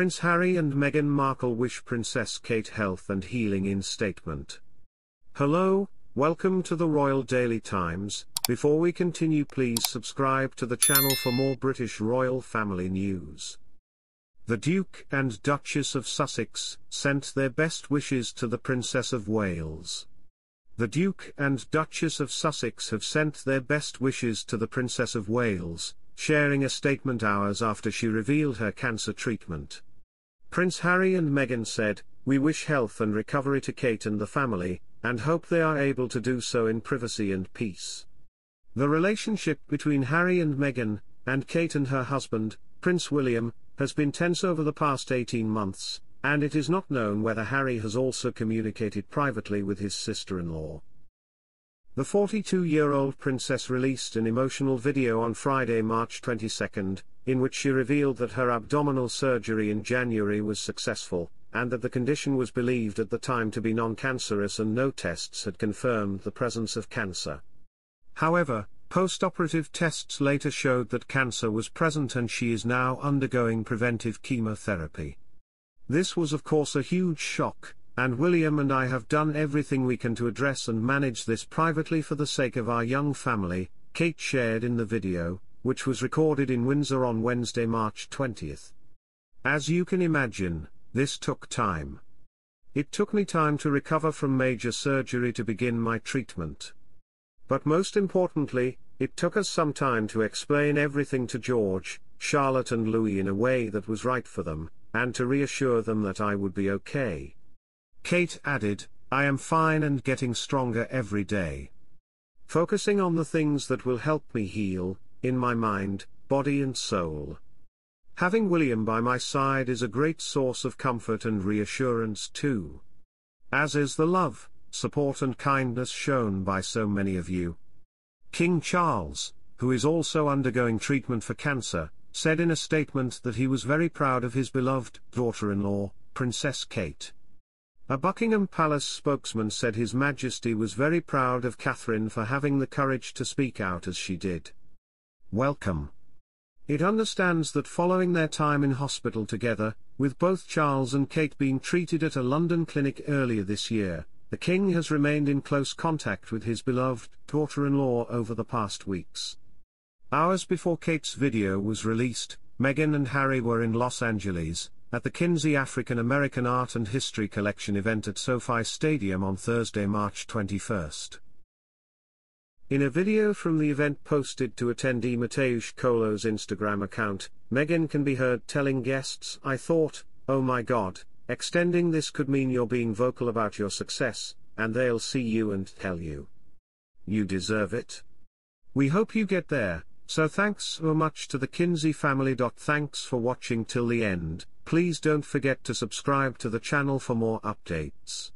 Prince Harry and Meghan Markle wish Princess Kate health and healing in statement. Hello, welcome to the Royal Daily Times. Before we continue please subscribe to the channel for more British royal family news. The Duke and Duchess of Sussex sent their best wishes to the Princess of Wales. The Duke and Duchess of Sussex have sent their best wishes to the Princess of Wales, sharing a statement hours after she revealed her cancer treatment. Prince Harry and Meghan said, We wish health and recovery to Kate and the family, and hope they are able to do so in privacy and peace. The relationship between Harry and Meghan, and Kate and her husband, Prince William, has been tense over the past 18 months, and it is not known whether Harry has also communicated privately with his sister-in-law. The 42-year-old princess released an emotional video on Friday, March 22, in which she revealed that her abdominal surgery in January was successful, and that the condition was believed at the time to be non-cancerous and no tests had confirmed the presence of cancer. However, Post-operative tests later showed that cancer was present and she is now undergoing preventive chemotherapy. This was of course a huge shock, and William and I have done everything we can to address and manage this privately for the sake of our young family, Kate shared in the video, which was recorded in Windsor on Wednesday, March 20th. As you can imagine, this took time. It took me time to recover from major surgery to begin my treatment. But most importantly, it took us some time to explain everything to George, Charlotte and Louis in a way that was right for them, and to reassure them that I would be okay. Kate added, I am fine and getting stronger every day. Focusing on the things that will help me heal, in my mind, body and soul. Having William by my side is a great source of comfort and reassurance too. As is the love, support and kindness shown by so many of you. King Charles, who is also undergoing treatment for cancer, said in a statement that he was very proud of his beloved daughter-in-law, Princess Kate. A Buckingham Palace spokesman said His Majesty was very proud of Catherine for having the courage to speak out as she did. Welcome. It understands that following their time in hospital together, with both Charles and Kate being treated at a London clinic earlier this year, the king has remained in close contact with his beloved daughter-in-law over the past weeks. Hours before Kate's video was released, Meghan and Harry were in Los Angeles, at the Kinsey African American Art and History Collection event at SoFi Stadium on Thursday, March 21. In a video from the event posted to attendee Mateusz Kolo's Instagram account, Meghan can be heard telling guests, I thought, oh my god, Extending this could mean you're being vocal about your success, and they'll see you and tell you. You deserve it. We hope you get there, so thanks so much to the Kinsey family. Thanks for watching till the end, please don't forget to subscribe to the channel for more updates.